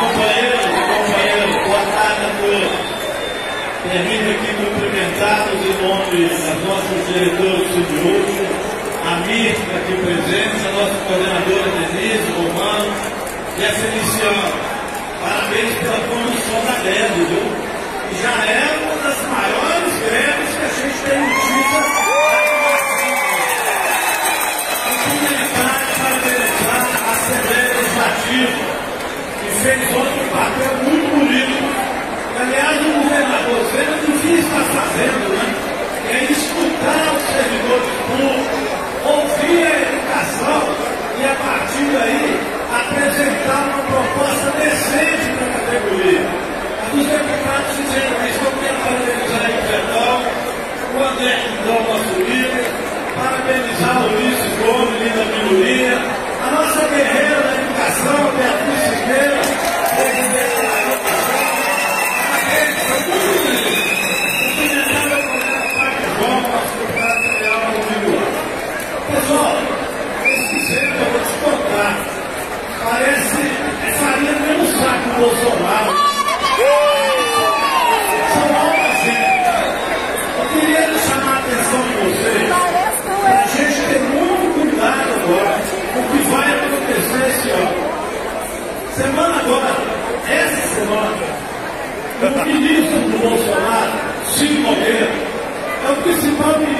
companheiros e companheiras, boa tarde a todos. Termino aqui cumprimentar os nomes das nossas diretoras de hoje, a Mirta aqui presente, a nossa coordenadora Denise Romano e a Feliciana. Parabéns pela condução da greve, viu? Já é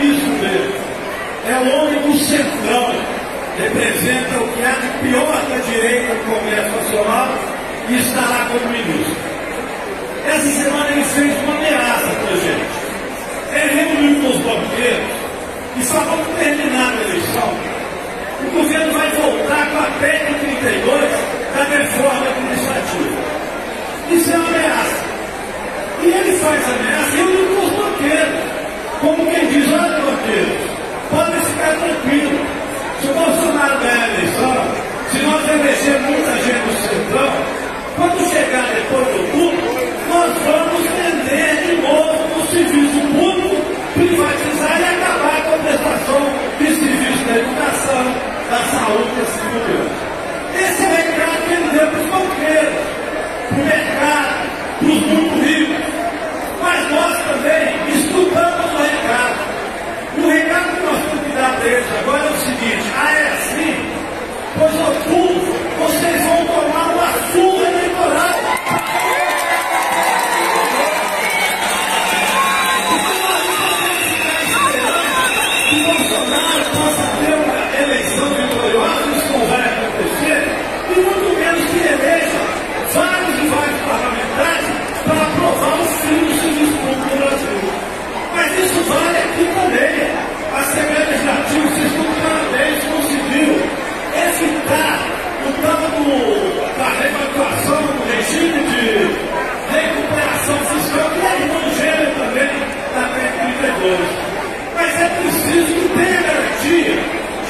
ministro dele. É o homem do centrão, representa o que há de pior da direita no Congresso Nacional e está lá como ministro. Essa semana ele fez uma ameaça para a gente. Ele reuniu com os banqueiros e falou que terminada a eleição, o governo vai voltar com a PEC 32 da reforma administrativa. Isso é uma ameaça. E ele faz ameaça eu com os banqueiros. Como quem diz, olha banqueiros, podem ficar tranquilos. Se o Bolsonaro ganhar a eleição, se nós eleger muita gente no centrão, quando chegar depois do culto, nós vamos vender de novo o serviço público, privatizar e acabar com a prestação de serviços da educação, da saúde e assim por diante. Esse é o recado que ele deu para os banqueiros, para o mercado,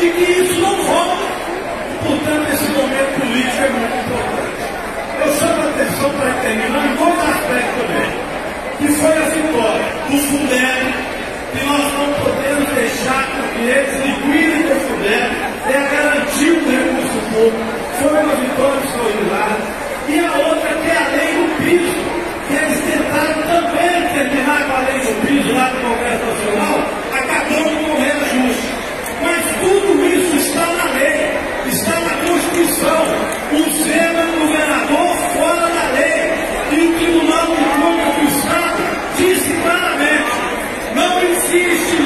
de que isso não volta. Portanto, esse momento político é muito importante. Eu chamo a atenção para terminar em outro aspecto também, que foi a vitória do Fundeb, que nós não podemos deixar que eles Constituição. O é governador fora da lei. E o Tribunal de Contas do Estado disse claramente: não existe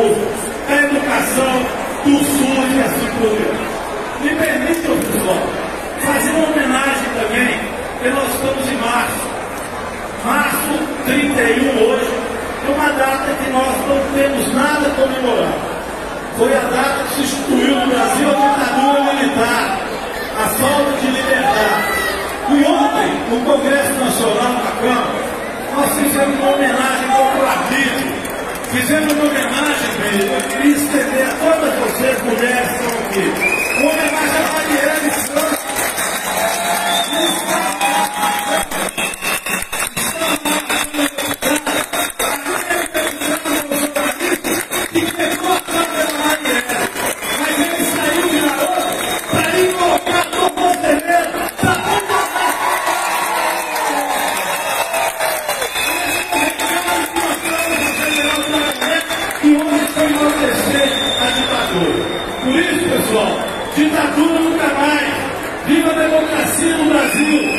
da educação, do SUS e assim por diante. Me permitam, pessoal, fazer uma homenagem também, porque nós estamos em março. Março 31 hoje é uma data que nós não temos nada a comemorar. Foi a data que se instituiu no Brasil a ditadura militar, a falta de liberdade. E ontem, no Congresso Nacional, na Câmara, nós fizemos uma homenagem ao arbítrio. Fizemos uma homenagem para queria estender a todas vocês mulheres que estão aqui. Pessoal, ditadura nunca mais. Viva a democracia no Brasil.